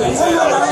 Dành?